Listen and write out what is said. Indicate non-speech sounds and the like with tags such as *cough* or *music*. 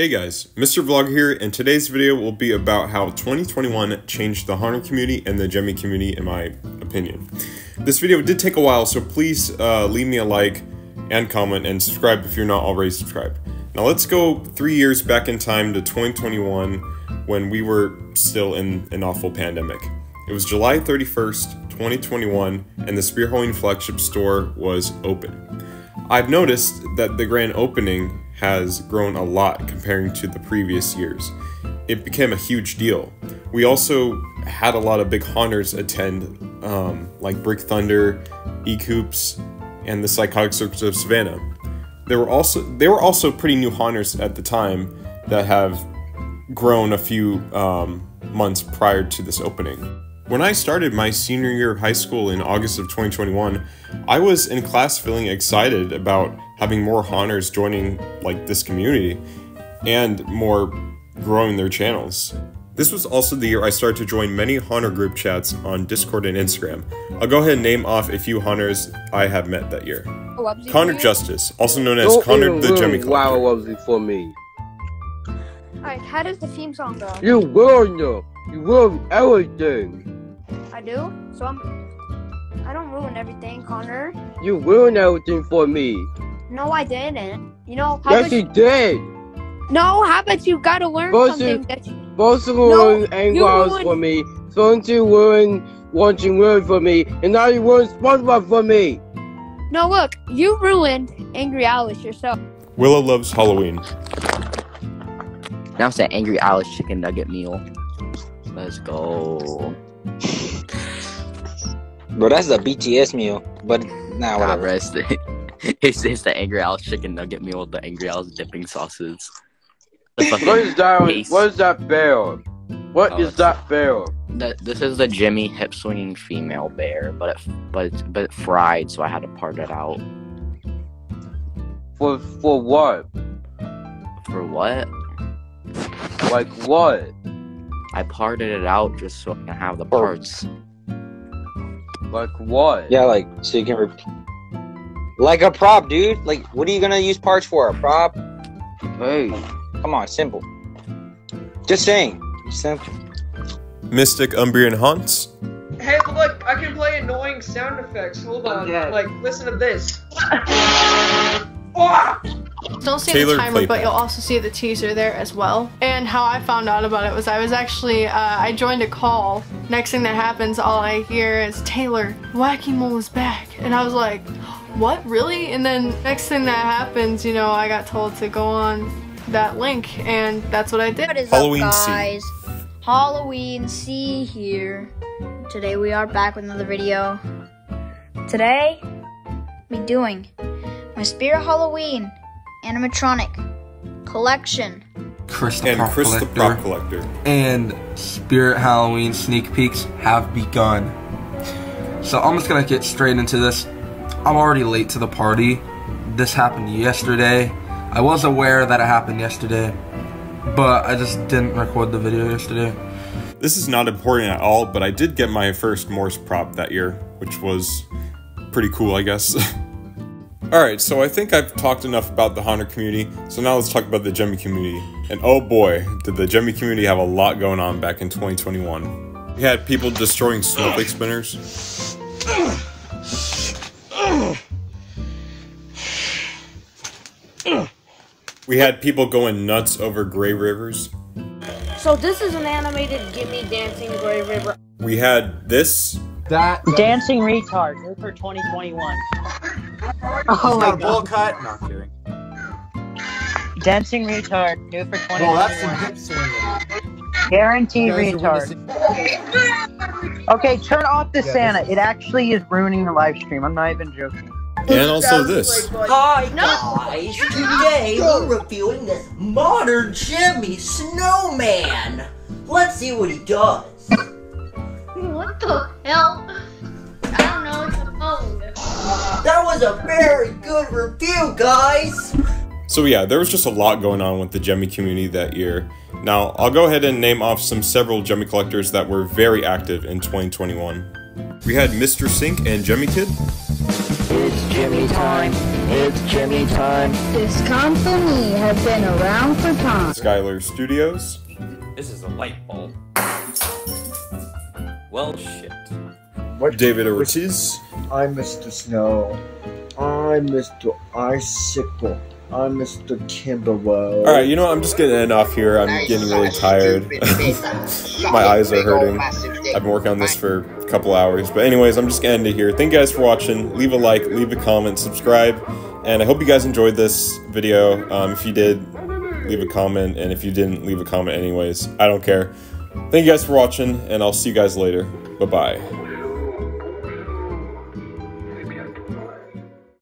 Hey guys, Mr. Vlog here, and today's video will be about how 2021 changed the Haunter community and the Gemmy community in my opinion. This video did take a while, so please uh, leave me a like and comment and subscribe if you're not already subscribed. Now let's go three years back in time to 2021 when we were still in an awful pandemic. It was July 31st, 2021, and the Halloween flagship store was open. I've noticed that the grand opening has grown a lot comparing to the previous years. It became a huge deal. We also had a lot of big haunters attend, um, like Brick Thunder, E-Coops, and the Psychotic Circus of Savannah. There were also there were also pretty new haunters at the time that have grown a few um, months prior to this opening. When I started my senior year of high school in August of 2021, I was in class feeling excited about having more haunters joining like this community and more growing their channels. This was also the year I started to join many haunter group chats on Discord and Instagram. I'll go ahead and name off a few haunters I have met that year. Oh, Connor Justice, also known as Connor the Gemmy Collector. Wow, was it for me? Alright, how does the theme song go? You ruined it. You ruined everything. I do? So I'm. I don't ruin everything, Connor. You ruined everything for me. No, I didn't. You know, how Yes, about you did. No, how about you gotta learn Both something you- that you. Both of No, you ruined Angry you Hours ruined- for me. Phone two ruined watching Word for me. And now you ruined SpongeBob for me. No, look, you ruined Angry Alice yourself. Willow loves Halloween. Now it's that Angry Alice chicken nugget meal. Let's go. Bro, that's the BTS meal. But now Nah, whatever. bro, it's, the, *laughs* it's, it's the Angry Alice chicken nugget meal with the Angry Alice dipping sauces. The fucking What is that? paste. What is that bear? What Oh, is that bear? The, this is the Gemmy hip swinging female bear, but it, but it's, but it fried, so I had to part it out. For for what? For what? Like what? I parted it out just so I can have the parts. Like what? Yeah, like so you can repeat. Like a prop, dude. Like, what are you gonna use parts for? A prop? Hey. Come on, simple. Just saying. Simple. Mystic Umbrian Haunts, Hey, look, I can play annoying sound effects. Hold oh, on. Yeah. Like, listen to this. *laughs* Oh! Don't see Taylor the timer, but you'll also see the teaser there as well. And how I found out about it was I was actually, uh, I joined a call. Next thing that happens, all I hear is, Taylor, Wacky Mole is back. And I was like, what, really? And then next thing that happens, you know, I got told to go on that link, and that's what I did. What is Halloween up, C. guys? Halloween C here. Today we are back with another video. Today, me doing my Spirit Halloween animatronic collection. Chris the and Prop Chris the Prop Collector. and Spirit Halloween sneak peeks have begun. So I'm just gonna get straight into this. I'm already late to the party. This happened yesterday. I was aware that it happened yesterday, but I just didn't record the video yesterday. This is not important at all, but I did get my first Morse prop that year, which was pretty cool, I guess. *laughs* Alright, so I think I've talked enough about the Haunter community, so now let's talk about the Gemmy community. And oh boy, did the Gemmy community have a lot going on back in 2021. We had people destroying snowflake spinners. We had people going nuts over gray rivers. So this is an animated Gemmy Dancing Gray River. We had this. That Dancing Retard, new for 2021. Oh my bowl cut. No, I'm kidding. Dancing Retard, new for 20. Well, that's some hip swinging. Guarantee You guys are retard. Okay, turn off the Yeah, Santa. It actually is ruining the live stream. I'm not even joking. And also this. Hi guys, today we're reviewing this modern Gemmy Snowman. Let's see what he does. What the hell? Was a very good review, guys. So yeah, there was just a lot going on with the Gemmy community that year. Now, I'll go ahead and name off some several Gemmy collectors that were very active in 2021. We had Mr. Sink and Gemmy Kid, It's Jimmy time. It's Jimmy time. This company has been around for time. Skylar Studios. This is a light bulb. Well, shit. What? David Ortiz. I'm Mr. Snow. I'm Mr. Icicle. I'm Mr. Timberwolf. All right, you know what? I'm just getting to end off here. I'm getting really tired. *laughs* My eyes are hurting. I've been working on this for a couple hours. But anyways, I'm just gonna end it here. Thank you guys for watching. Leave a like, leave a comment, subscribe, and I hope you guys enjoyed this video. Um, if you did, leave a comment, and if you didn't, leave a comment anyways. I don't care. Thank you guys for watching, and I'll see you guys later. Bye bye.